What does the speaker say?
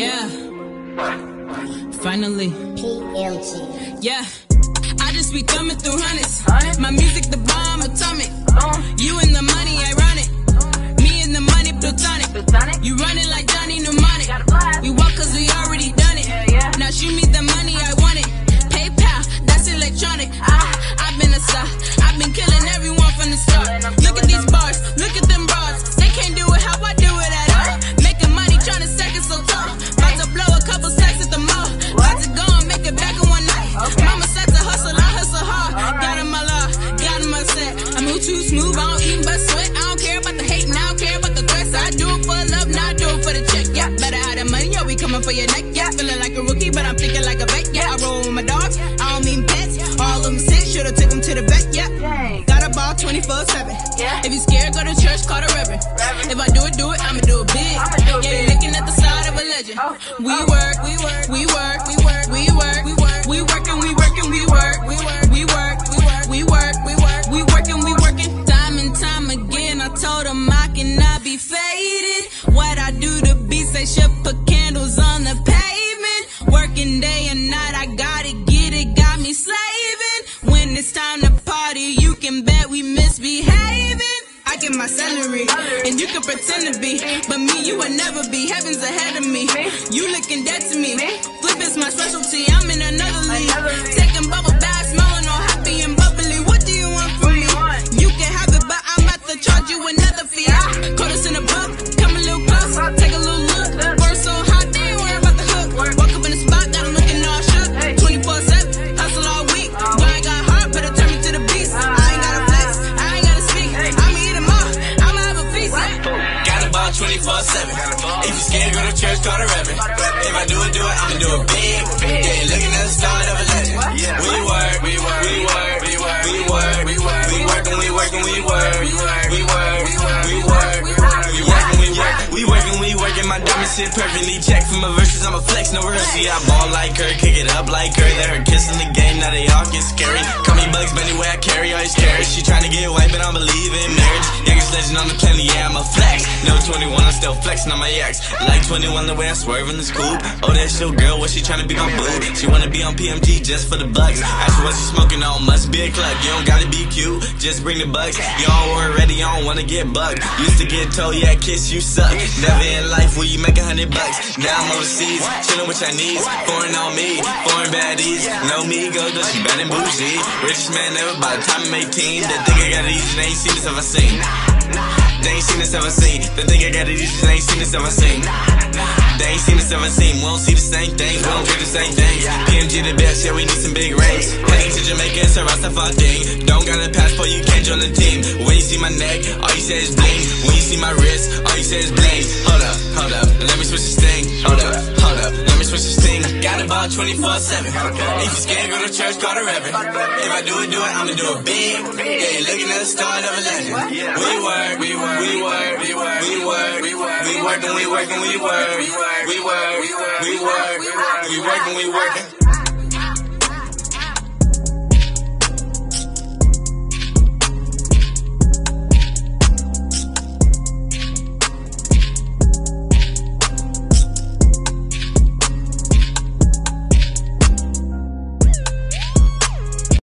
Yeah. Finally. PMG. Yeah. I just be thumbing through hundreds. My music, the bomb atomic. You and the money, ironic. Me and the money, plutonic. You running like Johnny Mnemonic. We walk cause we already done it. Now shoot me the money, I want it. PayPal, that's electronic. I, I've been a star. Coming for your neck. Yeah, feeling like a rookie, but I'm thinking like a vet. Yeah, I roll with my dogs, I don't mean pets. All of them sick, should've took them to the vet. Yeah, got a ball 24 7. If you scared, go to church, call the reverend. If I do it, do it, I'ma do it big. Yeah, they looking at the side of a legend. We work, we work, we work, we work, we work, we work, we working, we working, we work, we work, we work, we work, we work, we work, we working, we working. Time and time again, I told them I cannot be faded. What I do to beats, they should slaving. When it's time to party, you can bet we misbehaving. I get my salary, and you can pretend to be, but me, you will never be. Heaven's ahead of me. You looking dead to me. Flip is my specialty. I'm in another league. 24-7. If you scared, go to church, call the reverend. If I do it, do it, I'ma do it big. Yeah, you looking at the start of a legend. We work, we work, we work, we work, we work, we work, we work, and we work, and we work, we work, we work, we work, we work, we work, we work, we work. We working, we working, my diamonds sit perfectly checked from my verses, I'ma flex, no rehearsal. Yeah, I ball like her, kick it up like her, let her kiss in the game, now they all get scary. Call me Bugs Bunny, way I carry all your scary. She trying to get white, but I'm believing marriage. Legend on the planet, yeah, I'm a flex. No 21, I'm still flexing on my ex. Like 21, the way I swerve in this coupe. Oh, that shit girl, what she trying to be my boo? She wanna be on PMG just for the bucks. Ask what she smoking on, must be a club. You don't gotta be cute, just bring the bucks. You all ready, you don't wanna get bugged. Used to get told, yeah, kiss, you suck. Never in life will you make a hundred bucks. Now I'm overseas, chilling with Chinese. Foreign on me, foreign baddies. No me, go, though she bad and bougie. Richest man ever by the time I'm 18. They think I got it easy, they ain't seen this ever seen. They ain't seen ever seen. They think I got it easy, they ain't seen ever seen. They ain't seen ever seen. We don't see the same thing, we don't get the same things. PMG the best, yeah, we need some big rings. Heading to Jamaica, it's a Rastafari thing. Don't got a passport, you can't join the team. When you see my neck, all you say is bling. When you see my wrist, all you say is bling. Hold up, hold up, let me switch this thing. Hold up, thing. Got a ball 24 7. If you scared, go to church, call the reverend. If I do it, do it, I'ma do it big. Yeah, looking at the start of a legend. We work, we work, we work, we work, we work, we work, we working, we working, we work, we work, we work, we work, we work, we working, we working.